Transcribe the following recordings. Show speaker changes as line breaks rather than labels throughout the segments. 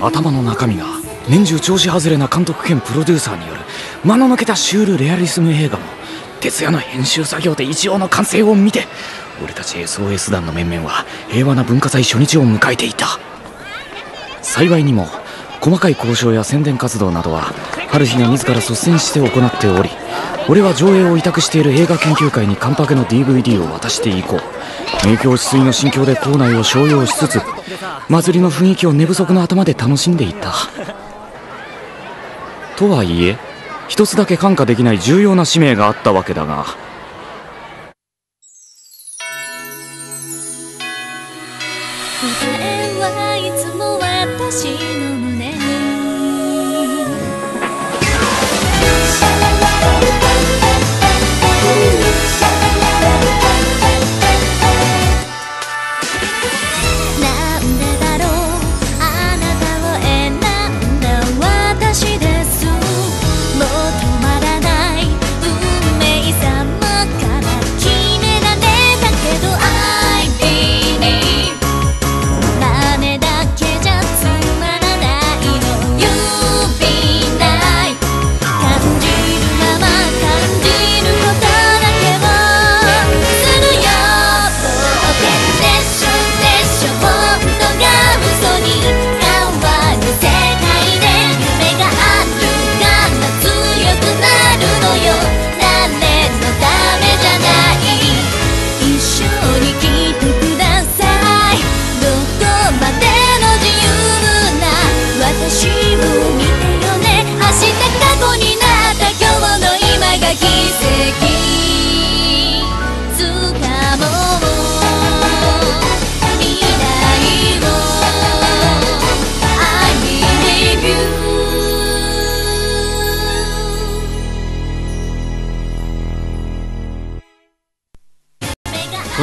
頭の中身が年中調子外れな監督兼プロデューサーによる間の抜けたシュールレアリスム映画も徹夜の編集作業で一応の完成を見て俺たち SOS 団の面々は平和な文化祭初日を迎えていた幸いにも細かい交渉や宣伝活動などは春日が自ら率先して行っており俺は上映を委託している映画研究会にカンパケの DVD を渡していこう。名教止水の心境で校内を商用しつつ祭りの雰囲気を寝不足の頭で楽しんでいた。とはいえ一つだけ看過できない重要な使命があったわけだが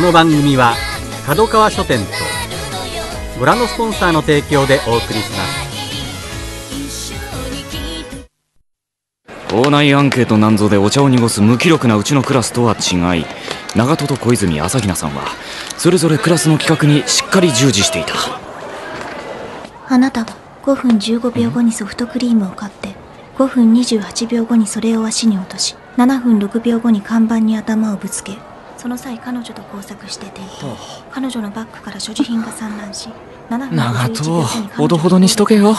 の
番組は角川書店とご覧のスポンサーの提供でお送りします。
校内アンケートなんぞでお茶を濁す無気力なうちのクラスとは違い長門と小泉朝比奈さんはそれぞれクラスの企画にしっかり従事していた。
あなたは5分15秒後にソフトクリームを買って5分28秒後にそれを足に落とし7分6秒後に看板に頭をぶつけその際彼女と交錯して転倒彼女のバッグから所持品が散乱し7分
長
51秒
門
後に
ほどほどにしとけよ。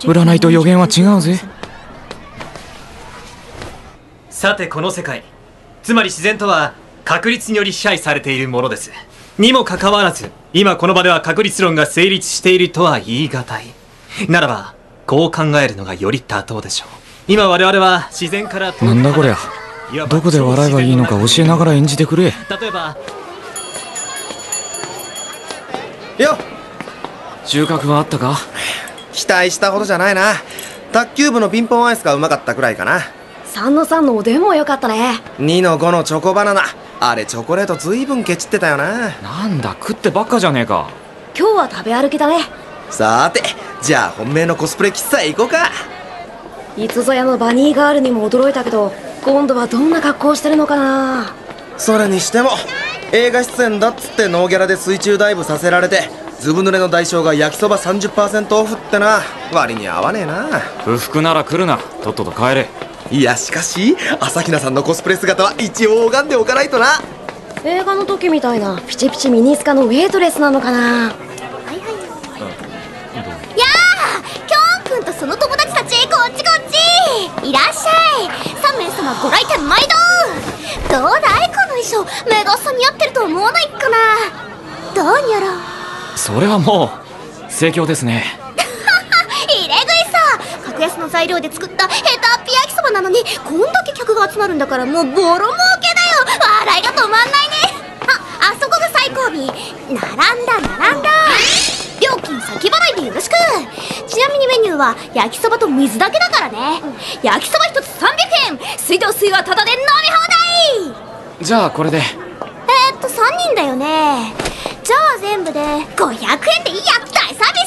占いと予言は違うぜ。
さてこの世界。つまり自然とは確率により支配されているものです。にもかかわらず今この場では確率論が成立しているとは言い難い。ならばこう考えるのがより妥当でしょう。今我々は自然から遠く
なんだこりゃどこで笑えばいいのか教えながら演じてくれ。
例えば。
よ
収穫はあったか？
期待したほどじゃないな。卓球部のピンポンアイスがうまかったくらいかな。
3の3のおでんも良かったね。
2の5のチョコバナナ。あれチョコレートずいぶんケチってたよな。
なんだ食ってばっかじゃねえか。
今日は食べ歩きだね。
さてじゃあ本命のコスプレ喫茶へ行こうか。
いつぞやのバニーガールにも驚いたけど今度はどんな格好してるのかな？
それにしても映画出演だっつってノーギャラで水中ダイブさせられてずぶ濡れの代償が焼きそば30%オフってな割に合わねえな。
不服なら来るな。とっとと帰れ。
いやしかし朝比奈さんのコスプレ姿は一応拝んでおかないとな。
映画の時みたいなピチピチミニスカのウェイトレスなのかな？
の衣装メガサに合ってると思わないかな。どうにやら。
それはもう盛況ですね。
入れ食いさ。格安の材料で作ったヘタっぴ焼きそばなのにこんだけ客が集まるんだからもうボロ儲けだよ。笑いが止まんないね。ああそこが最後尾。並んだ並んだ。料金先払いでよろしく。ちなみにメニューは焼きそばと水だけだからね。焼きそば1つ300円。水道水はタダで飲み放題
じゃあこれで。
えー、っと3人だよね。じゃあ全部で500円でいいや大サービ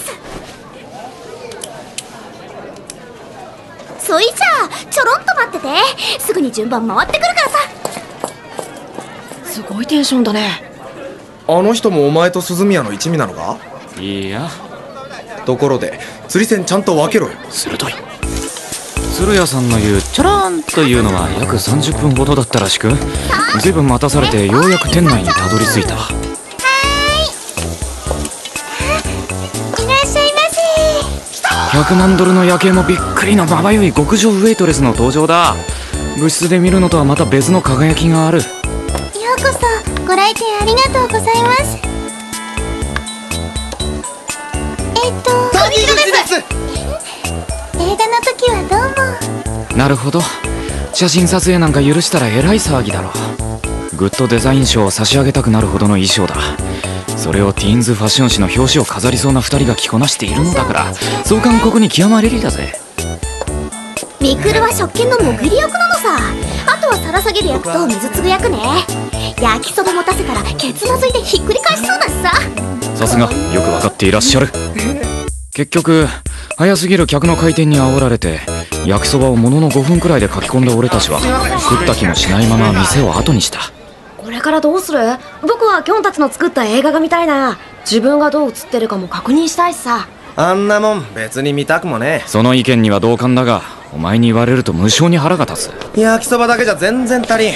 ス。そいじゃあちょろっと待ってて。すぐに順番回ってくるからさ。
すごいテンションだね。
あの人もお前と鈴宮の一味なのか？
いや。
ところで釣り線ちゃんと分けろよ。
鋭い鶴屋さんの言うチャラーンというのは約30分ほどだったらしく随分待たされてようやく店内にたどり着いた。
い。らっしゃいま
100万ドルの夜景もびっくりなまばゆい極上ウェイトレスの登場だ。部室で見るのとはまた別の輝きがある。
せようこそご来店ありがとうございます。えっと映画の時はどうも。
なるほど。写真撮影なんか許したらえらい騒ぎだろ。グッドデザイン賞を差し上げたくなるほどの衣装だ。それをティーンズファッション誌の表紙を飾りそうな2人が着こなしているのだから。そう韓国に極まれりだぜ。
ミクルは食券の潜り役なのさ。あとは皿下げる役と水継ぐ役ね。焼きそば持たせたらケツまずいてひっくり返しそうだしさ。
さすが。よくわかっていらっしゃる。結局早すぎる客の回転に煽られて焼きそばをものの5分くらいで書き込んだ俺たちは食った気もしないまま店を後にした。
これからどうする？僕はキョンたちの作った映画が見たいな。自分がどう映ってるかも確認したいしさ。
あんなもん別に見たくもね
その意見には同感だがお前に言われると無性に腹が立つ。
焼きそばだけじゃ全然足りん。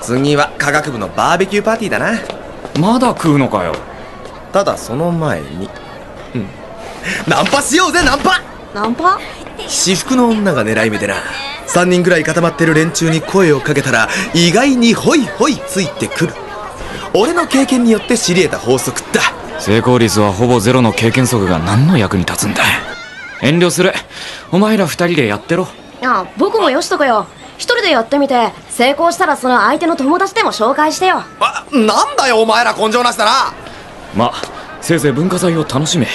次は科学部のバーベキューパーティーだな。
まだ食うのかよ。
ただその前に。うんナンパしようぜナンパ。
ナンパ？
私服の女が狙い目でな。3人ぐらい固まってる連中に声をかけたら意外にホイホイついてくる。俺の経験によって知り得た法則だ。
成功率はほぼゼロの経験則が何の役に立つんだ遠慮する。お前ら二人でやってろ。
あ僕もよしとくよ。一人でやってみて成功したらその相手の友達でも紹介してよ。
あなんだよお前ら根性なしだな。
ませいぜい文化祭を楽しめ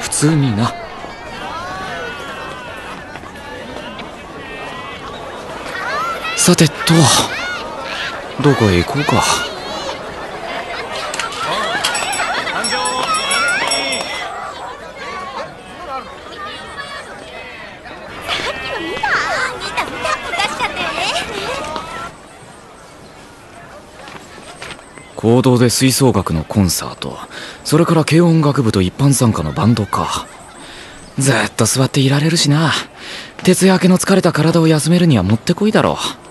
普通にな。さてとどこへ行こうか。
さっきの見た出しちゃったよね
行動で吹奏楽のコンサート。それから軽音楽部と一般参加のバンドか。ずっと座っていられるしな。徹夜明けの疲れた体を休めるにはもってこいだろう。